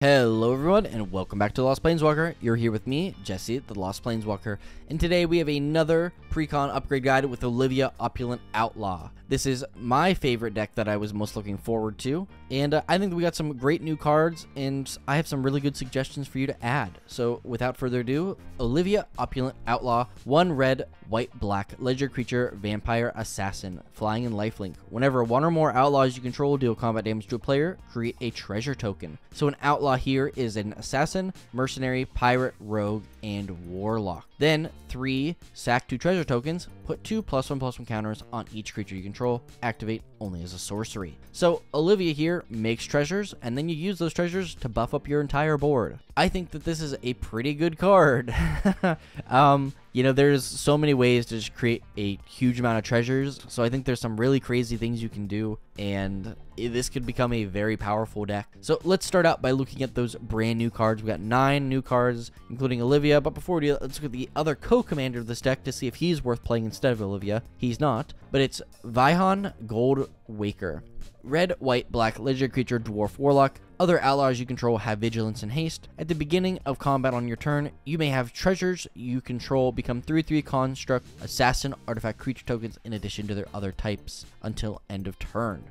Hello everyone and welcome back to Lost Planeswalker. You're here with me, Jesse, the Lost Planeswalker, and today we have another Precon upgrade guide with Olivia Opulent Outlaw. This is my favorite deck that I was most looking forward to, and uh, I think we got some great new cards, and I have some really good suggestions for you to add. So without further ado, Olivia Opulent Outlaw, one red, white, black, ledger creature, vampire, assassin, flying and lifelink. Whenever one or more outlaws you control deal combat damage to a player, create a treasure token. So an outlaw here is an assassin, mercenary, pirate, rogue, and warlock. Then three sack two treasure tokens, put two plus one plus one counters on each creature you control, activate only as a sorcery. So Olivia here makes treasures, and then you use those treasures to buff up your entire board. I think that this is a pretty good card. um, you know, there's so many ways to just create a huge amount of treasures. So I think there's some really crazy things you can do, and this could become a very powerful deck. So let's start out by looking at those brand new cards. We got nine new cards, including Olivia. But before we do that, let's look at the other co-commander of this deck to see if he's worth playing instead of Olivia. He's not, but it's Vihaan Gold Waker. Red, white, black, legendary creature, dwarf, warlock. Other allies you control have vigilance and haste. At the beginning of combat on your turn, you may have treasures you control become 3-3 construct, assassin, artifact creature tokens in addition to their other types until end of turn.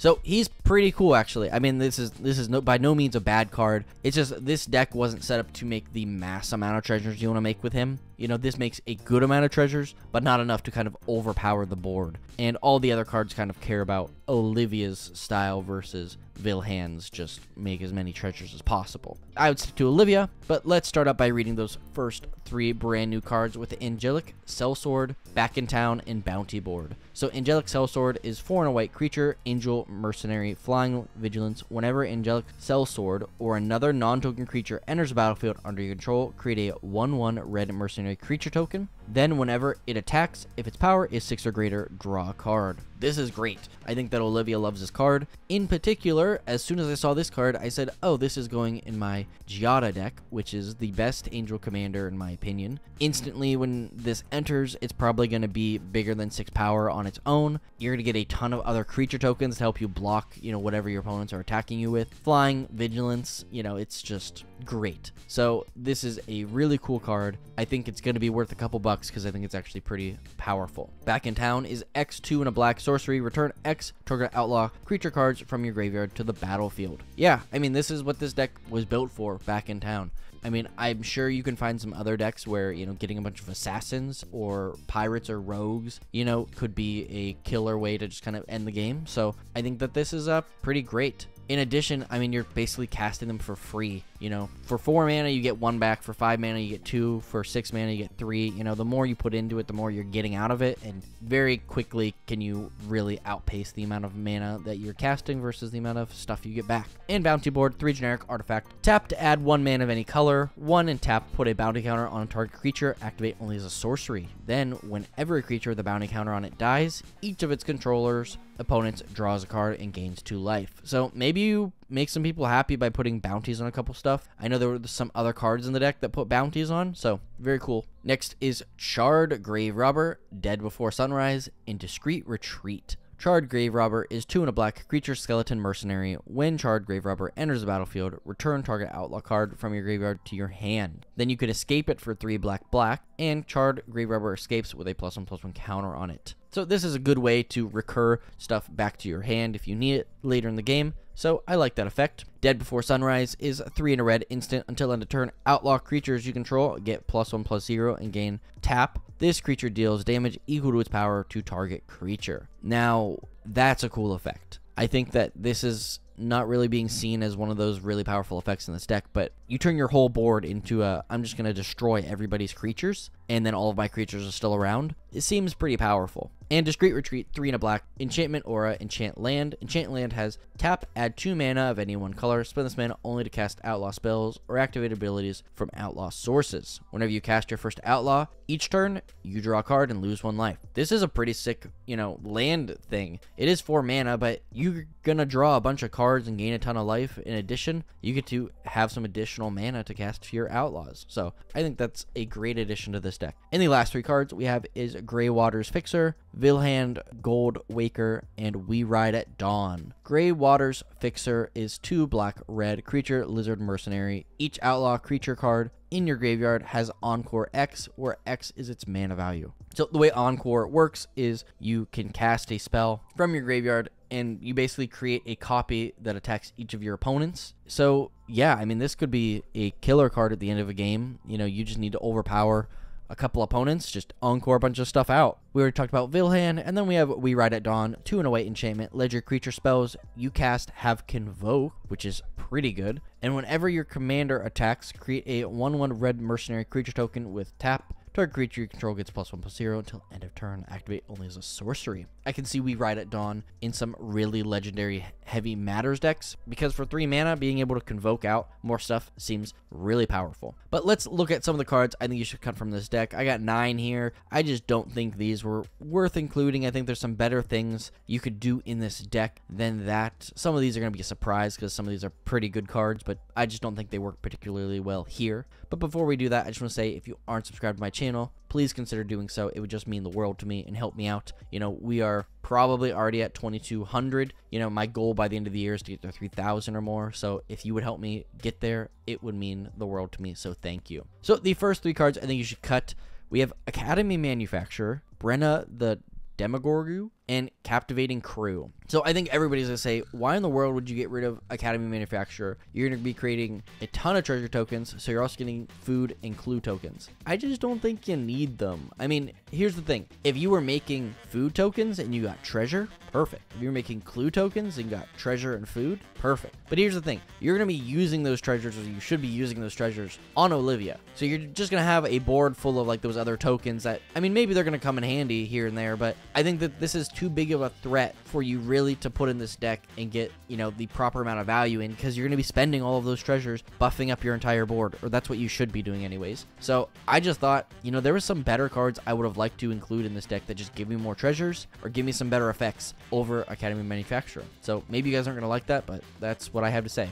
So he's pretty cool, actually. I mean, this is this is no by no means a bad card. It's just this deck wasn't set up to make the mass amount of treasures you want to make with him. You know, this makes a good amount of treasures, but not enough to kind of overpower the board. And all the other cards kind of care about Olivia's style versus Vilhan's just make as many treasures as possible. I would stick to Olivia, but let's start out by reading those first three brand new cards with the Angelic, Sellsword, Back in Town, and Bounty board. So Angelic Sellsword is 4 and a white creature, Angel, Mercenary, Flying, Vigilance. Whenever Angelic Sellsword or another non-token creature enters the battlefield under your control, create a 1-1 red Mercenary creature token. Then whenever it attacks, if its power is 6 or greater, draw a card. This is great. I think that Olivia loves this card. In particular, as soon as I saw this card, I said, oh, this is going in my Giada deck, which is the best Angel Commander in my opinion. Instantly, when this enters, it's probably going to be bigger than 6 power on its own. You're going to get a ton of other creature tokens to help you block, you know, whatever your opponents are attacking you with. Flying, Vigilance, you know, it's just great. So this is a really cool card. I think it's going to be worth a couple bucks because I think it's actually pretty powerful. Back in town is X2 and a black sorcery. Return X target outlaw creature cards from your graveyard to the battlefield. Yeah, I mean, this is what this deck was built for back in town. I mean, I'm sure you can find some other decks where, you know, getting a bunch of assassins or pirates or rogues, you know, could be a killer way to just kind of end the game. So I think that this is uh, pretty great. In addition, I mean, you're basically casting them for free. You know, for four mana, you get one back. For five mana, you get two. For six mana, you get three. You know, the more you put into it, the more you're getting out of it. And very quickly can you really outpace the amount of mana that you're casting versus the amount of stuff you get back. In Bounty Board, three generic artifact. Tap to add one mana of any color. One and tap, put a bounty counter on a target creature. Activate only as a sorcery. Then, whenever a creature with a bounty counter on it dies, each of its controllers opponents draws a card and gains two life. So maybe you make some people happy by putting bounties on a couple stuff. I know there were some other cards in the deck that put bounties on, so very cool. Next is Charred Grave Robber, Dead Before Sunrise, Indiscreet Retreat. Charred Grave Robber is 2 and a black creature skeleton mercenary. When Charred Grave Robber enters the battlefield, return target outlaw card from your graveyard to your hand. Then you could escape it for 3 black black, and Charred Grave Robber escapes with a plus 1 plus 1 counter on it. So this is a good way to recur stuff back to your hand if you need it later in the game. So I like that effect. Dead Before Sunrise is 3 in a red instant until end of turn. Outlaw creatures you control get plus 1 plus 0 and gain tap. This creature deals damage equal to its power to target creature. Now, that's a cool effect. I think that this is not really being seen as one of those really powerful effects in this deck, but you turn your whole board into a I'm just going to destroy everybody's creatures, and then all of my creatures are still around. It seems pretty powerful. And Discreet Retreat, 3 in a black, Enchantment Aura, Enchant Land. Enchant Land has tap, add 2 mana of any one color, spend this mana only to cast outlaw spells or activate abilities from outlaw sources. Whenever you cast your first outlaw, each turn, you draw a card and lose one life. This is a pretty sick, you know, land thing. It is 4 mana, but you're gonna draw a bunch of cards and gain a ton of life. In addition, you get to have some additional mana to cast your outlaws. So I think that's a great addition to this deck. And the last three cards we have is Graywater's Fixer, Vilhand Gold Waker, and We Ride at Dawn. Graywater's Fixer is two black red creature lizard mercenary. Each outlaw creature card in your graveyard has Encore X, where X is its mana value. So the way Encore works is you can cast a spell from your graveyard and you basically create a copy that attacks each of your opponents. So yeah, I mean this could be a killer card at the end of a game. You know, you just need to overpower a couple opponents, just encore a bunch of stuff out. We already talked about Vilhan, and then we have We Ride at Dawn, 2 and a white enchantment, ledger creature spells you cast have Convoke, which is pretty good. And whenever your commander attacks, create a 1 1 red mercenary creature token with tap Target creature you control gets plus one plus zero until end of turn. Activate only as a sorcery. I can see we ride at dawn in some really legendary heavy matters decks because for three mana, being able to convoke out more stuff seems really powerful. But let's look at some of the cards I think you should cut from this deck. I got nine here. I just don't think these were worth including. I think there's some better things you could do in this deck than that. Some of these are going to be a surprise because some of these are pretty good cards, but I just don't think they work particularly well here. But before we do that, I just want to say if you aren't subscribed to my channel, please consider doing so. It would just mean the world to me and help me out. You know, we are probably already at 2200. You know, my goal by the end of the year is to get to 3000 or more. So if you would help me get there, it would mean the world to me. So thank you. So the first three cards I think you should cut. We have Academy Manufacturer, Brenna the Demogorgon, and Captivating Crew. So I think everybody's gonna say, why in the world would you get rid of Academy Manufacturer? You're gonna be creating a ton of treasure tokens, so you're also getting food and clue tokens. I just don't think you need them. I mean, here's the thing: if you were making food tokens and you got treasure, perfect. If you're making clue tokens and got treasure and food, perfect. But here's the thing: you're gonna be using those treasures, or you should be using those treasures on Olivia. So you're just gonna have a board full of like those other tokens that, I mean, maybe they're gonna come in handy here and there, but I think that this is too big of a threat for you really to put in this deck and get, you know, the proper amount of value in because you're going to be spending all of those treasures buffing up your entire board, or that's what you should be doing anyways. So I just thought, you know, there was some better cards I would have liked to include in this deck that just give me more treasures or give me some better effects over Academy Manufacturer. So maybe you guys aren't going to like that, but that's what I have to say.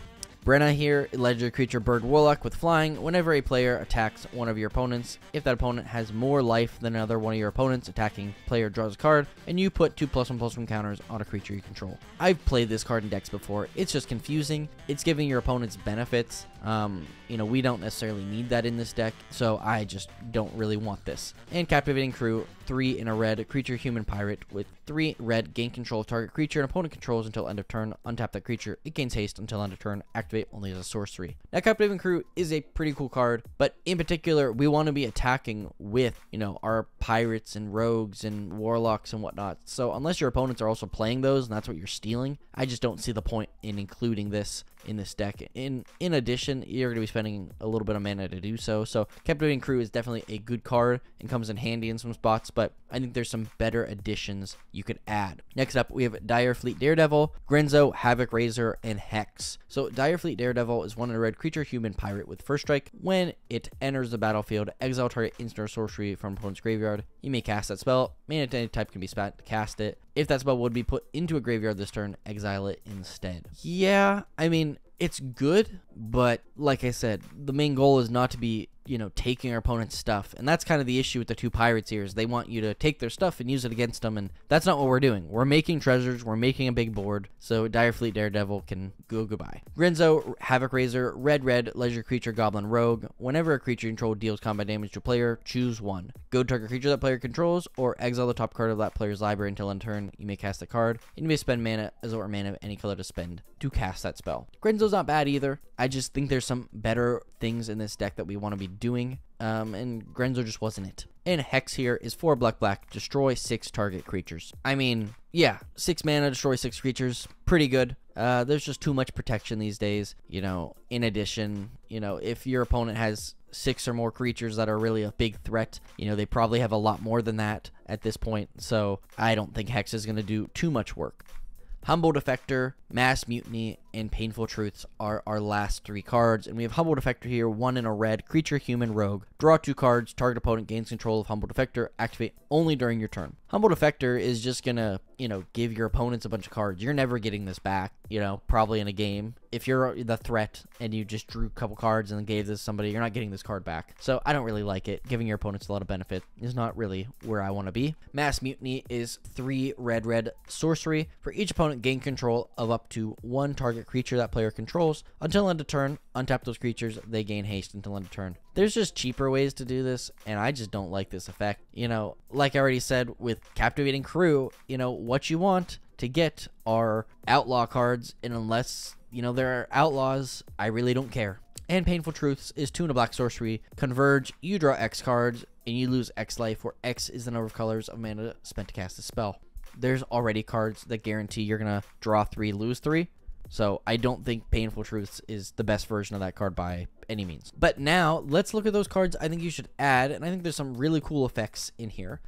Brenna here, legendary creature Bird Warlock with flying. Whenever a player attacks one of your opponents, if that opponent has more life than another one of your opponents, attacking player draws a card, and you put two plus one plus one counters on a creature you control. I've played this card in decks before. It's just confusing. It's giving your opponents benefits. Um, you know, we don't necessarily need that in this deck, so I just don't really want this. And Captivating Crew, three in a red creature human pirate with three red gain control of target creature and opponent controls until end of turn. Untap that creature. It gains haste until end of turn. Activate only as a sorcery. Now, Captivating Crew is a pretty cool card, but in particular, we want to be attacking with, you know, our pirates and rogues and warlocks and whatnot. So unless your opponents are also playing those and that's what you're stealing, I just don't see the point in including this in this deck. In in addition, you're going to be spending a little bit of mana to do so. So Captivating Crew is definitely a good card and comes in handy in some spots, but I think there's some better additions you could add. Next up, we have Dire Fleet Daredevil, Grenzo, Havoc Raiser, and Hex. So Dire Fleet Daredevil is one in a red creature human pirate with first strike. When it enters the battlefield, exile target instant or sorcery from opponent's graveyard. You may cast that spell. Mana any type can be spent to cast it. If that spell would be put into a graveyard this turn, exile it instead. Yeah, I mean, it's good, but like I said, the main goal is not to be you know, taking our opponent's stuff. And that's kind of the issue with the two pirates here is they want you to take their stuff and use it against them. And that's not what we're doing. We're making treasures. We're making a big board. So Dire Fleet Daredevil can go goodbye. Grenzo, Havoc Raiser, Red Red, Leisure Creature, Goblin Rogue. Whenever a creature controlled deals combat damage to a player, choose one. Go target creature that player controls or exile the top card of that player's library until in turn you may cast a card. And you may spend mana as or mana of any color to spend to cast that spell. Grenzo's not bad either. I just think there's some better things in this deck that we want to be doing. Um, and Grenzo just wasn't it. And Hex here is 4 black black, destroy 6 target creatures. I mean, yeah, 6 mana, destroy 6 creatures, pretty good. Uh, there's just too much protection these days. You know, in addition, you know, if your opponent has six or more creatures that are really a big threat. You know, they probably have a lot more than that at this point, so I don't think Hex is going to do too much work. Humble Defector, Mass Mutiny, and Painful Truths are our last three cards. And we have Humble Defector here, one in a red, creature, human, rogue. Draw two cards, target opponent gains control of Humble Defector, activate only during your turn. Humble Defector is just gonna you know, give your opponents a bunch of cards. You're never getting this back, you know, probably in a game. If you're the threat and you just drew a couple cards and gave this to somebody, you're not getting this card back. So I don't really like it. Giving your opponents a lot of benefit is not really where I want to be. Mass Mutiny is three red red sorcery. For each opponent, gain control of up to one target creature that player controls. Until end of turn, untap those creatures. They gain haste until end of turn. There's just cheaper ways to do this, and I just don't like this effect. You know, like I already said with Captivating Crew, you know, what you want to get are outlaw cards, and unless, you know, there are outlaws, I really don't care. And Painful Truths is two in a black sorcery. Converge, you draw X cards, and you lose X life, where X is the number of colors of mana spent to cast a spell. There's already cards that guarantee you're going to draw three, lose three. So I don't think Painful Truths is the best version of that card by any means. But now let's look at those cards I think you should add, and I think there's some really cool effects in here.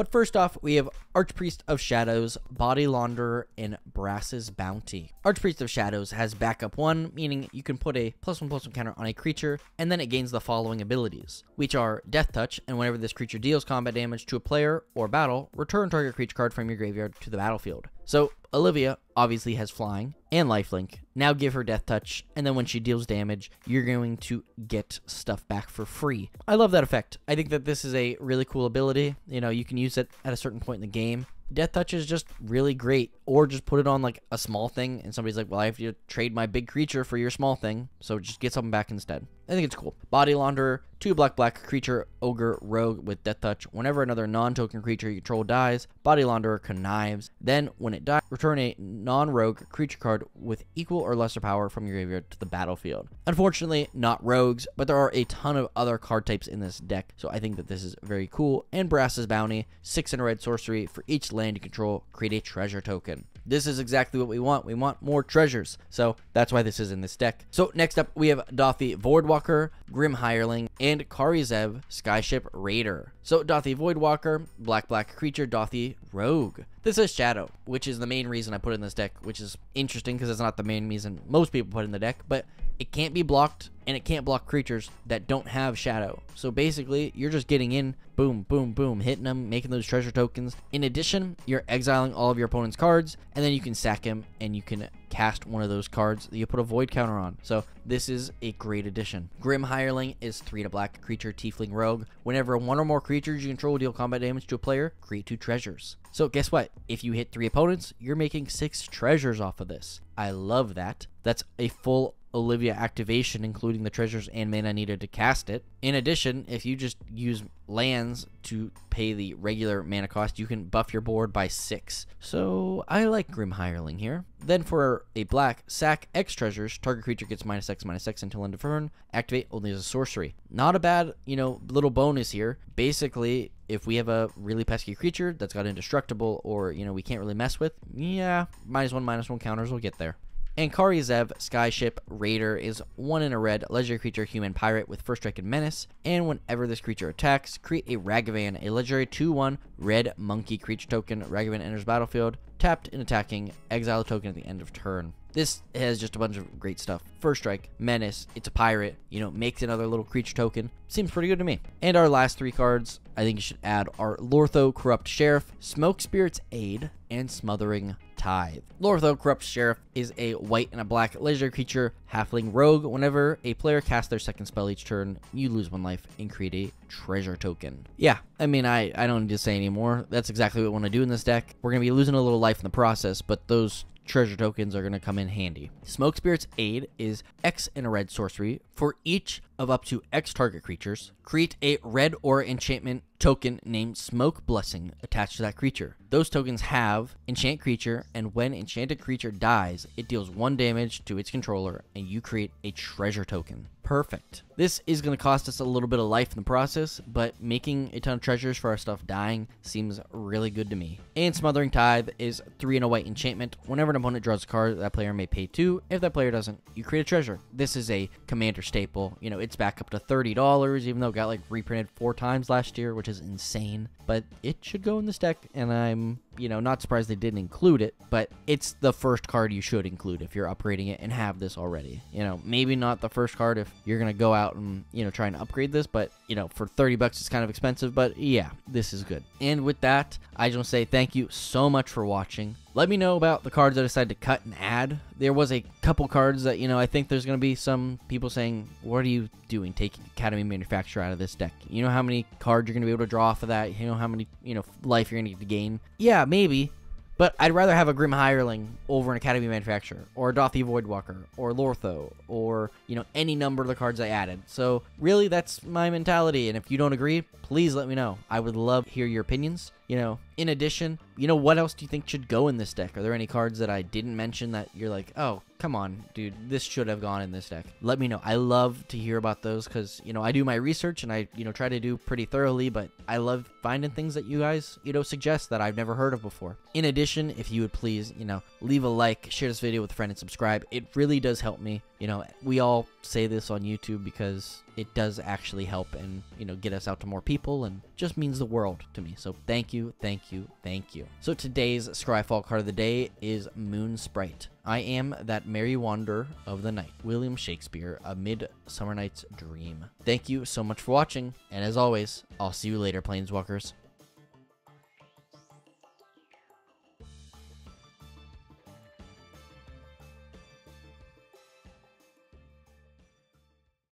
But first off, we have Archpriest of Shadows, Body Launderer, and Brass's Bounty. Archpriest of Shadows has backup 1, meaning you can put a plus 1 plus 1 counter on a creature, and then it gains the following abilities, which are Death Touch, and whenever this creature deals combat damage to a player or battle, return target creature card from your graveyard to the battlefield. So Olivia obviously has flying and lifelink. Now give her death touch, and then when she deals damage, you're going to get stuff back for free. I love that effect. I think that this is a really cool ability. You know, you can use it at a certain point in the game. Death Touch is just really great. Or just put it on like a small thing, and somebody's like, well, I have to trade my big creature for your small thing, so just get something back instead. I think it's cool. Body Launderer, two black black creature, ogre, rogue with Death Touch. Whenever another non token creature you control dies, Body Launderer connives. Then, when it dies, return a non rogue creature card with equal or lesser power from your graveyard to the battlefield. Unfortunately, not rogues, but there are a ton of other card types in this deck, so I think that this is very cool. And Brass's Bounty, 6 in a red sorcery. For each land you control, create a treasure token. This is exactly what we want. We want more treasures. So that's why this is in this deck. So next up, we have Dauthi Voidwalker, Grim Hireling, and Kari Zev Skyship Raider. So Dauthi Voidwalker, black black creature, Dauthi Rogue. This is Shadow, which is the main reason I put in this deck, which is interesting because it's not the main reason most people put in the deck, but it can't be blocked and it can't block creatures that don't have Shadow. So basically, you're just getting in, boom, boom, boom, hitting them, making those treasure tokens. In addition, you're exiling all of your opponent's cards, and then you can sack him and you can cast one of those cards that you put a void counter on. So this is a great addition. Grim Hireling is 3 to black creature tiefling rogue. Whenever one or more creatures you control deal combat damage to a player, create two treasures. So guess what? If you hit three opponents, you're making six treasures off of this. I love that. That's a full Olivia activation, including the treasures and mana needed to cast it. In addition, if you just use lands to pay the regular mana cost, you can buff your board by 6. So I like Grim Hireling here. Then for a black, sack X treasures, target creature gets minus X, minus X until end of turn, activate only as a sorcery. Not a bad, you know, little bonus here. Basically, if we have a really pesky creature that's got indestructible or, you know, we can't really mess with, yeah, minus one, minus one counters will get there. And Kari Zev, Skyship Raider, is one in a red, legendary creature, human pirate with first strike and menace. And whenever this creature attacks, create a Ragavan, a legendary 2 1 red monkey creature token. Ragavan enters battlefield, tapped and attacking, exile token at the end of turn. This has just a bunch of great stuff. First strike, menace, it's a pirate, you know, makes another little creature token. Seems pretty good to me. And our last three cards, I think you should add are Lortho, Corrupt Shirriff, Smoke Spirit's Aid, and Smothering Tithe. Lortho, Corrupt Shirriff is a white and a black legendary creature, halfling rogue. Whenever a player casts their second spell each turn, you lose one life and create a treasure token. Yeah, I mean, I, I don't need to say anymore. That's exactly what we want to do in this deck. We're going to be losing a little life in the process, but those treasure tokens are going to come in handy. Smoke Spirit's Aid is X in a red sorcery. For each of up to X target creatures, create a red or enchantment token named Smoke Blessing attached to that creature. Those tokens have enchant creature, and when enchanted creature dies, it deals one damage to its controller, and you create a treasure token. Perfect. This is going to cost us a little bit of life in the process, but making a ton of treasures for our stuff dying seems really good to me. And Smothering Tithe is 3 and a white enchantment. Whenever an opponent draws a card, that player may pay 2. If that player doesn't, you create a treasure. This is a commander staple. You know, it's back up to $30, even though it got like reprinted four times last year, which is insane. But it should go in this deck, and I'm you know, not surprised they didn't include it, but it's the first card you should include if you're upgrading it and have this already. You know, maybe not the first card if you're gonna go out and you know try and upgrade this. But you know, for 30 bucks, it's kind of expensive. But yeah, this is good. And with that, I just want to say thank you so much for watching. Let me know about the cards I decided to cut and add. There was a couple cards that, you know, I think there's going to be some people saying, What are you doing taking Academy Manufacturer out of this deck? You know how many cards you're going to be able to draw off of that? You know how many, you know, life you're going to gain? Yeah, maybe. But I'd rather have a Grim Hireling over an Academy Manufacturer, or a Dauthi Voidwalker, or Lortho, or, you know, any number of the cards I added. So, really, that's my mentality, and if you don't agree, please let me know. I would love to hear your opinions. You know, in addition, you know, what else do you think should go in this deck? Are there any cards that I didn't mention that you're like, oh, come on, dude, this should have gone in this deck? Let me know. I love to hear about those because, you know, I do my research and I, you know, try to do pretty thoroughly, but I love finding things that you guys, you know, suggest that I've never heard of before. In addition, if you would please, you know, leave a like, share this video with a friend, and subscribe. It really does help me. You know, we all say this on YouTube because it does actually help and, you know, get us out to more people and just means the world to me. So thank you, thank you, thank you. So today's Scryfall card of the day is Moon Sprite. I am that merry wanderer of the night, William Shakespeare, A Midsummer Night's Dream. Thank you so much for watching, and as always, I'll see you later, Planeswalkers.